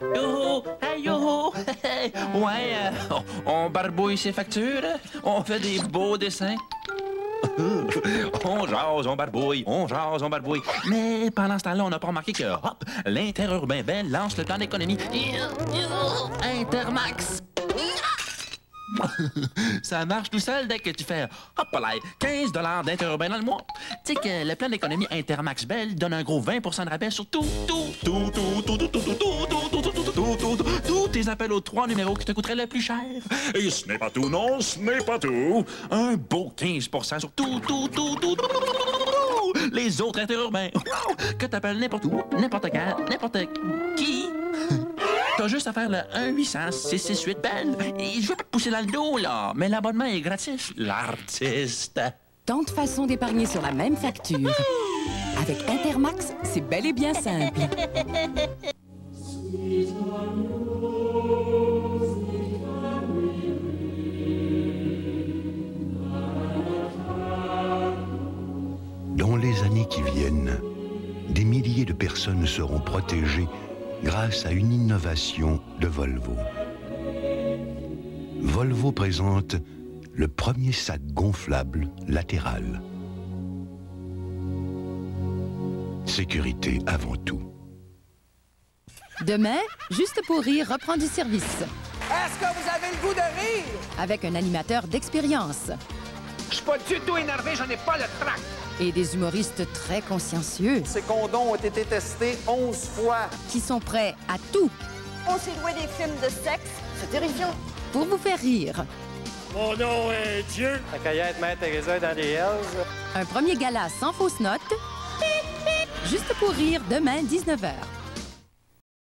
Yo, hey yo, hey. ouais, euh, on barbouille ses factures, on fait des beaux dessins. on jase, on barbouille, on jase, on barbouille. Mais pendant ce temps-là, on n'a pas remarqué que, hop, l'interurbain Bell lance le plan d'économie. Intermax. Ça marche tout seul dès que tu fais hop là, 15 d'interurbain dans le mois. Tu sais que le plan d'économie Intermax Bell donne un gros 20% de rabais sur tout, tout, tout, tout, tout, tout, tout, tout, tout, tes appels aux trois numéros qui te coûteraient le plus cher. Et ce n'est pas tout, non, ce n'est pas tout. Un beau 15% sur tout, tout, tout, tout, tout, les autres interurbains. Que t'appelles n'importe où, n'importe quand, n'importe qui. T'as juste à faire le 1-800-668 Belle. Et je vais pas te pousser dans le dos, là. Mais l'abonnement est gratis. L'artiste. Tant de façons d'épargner sur la même facture. Avec Intermax, c'est bel et bien simple. les années qui viennent, des milliers de personnes seront protégées grâce à une innovation de Volvo. Volvo présente le premier sac gonflable latéral. Sécurité avant tout. Demain, Juste pour rire reprend du service. Est-ce que vous avez le goût de rire? Avec un animateur d'expérience. Je suis pas du tout énervé, j'en ai pas le trac. Et des humoristes très consciencieux. Ces condoms ont été testés 11 fois. Qui sont prêts à tout. On s'est loué des films de sexe. C'est terrifiant. Pour vous faire rire. Mon nom est Dieu. Mère Teresa dans les Hells. Un premier gala sans fausse note. Juste pour rire demain 19h.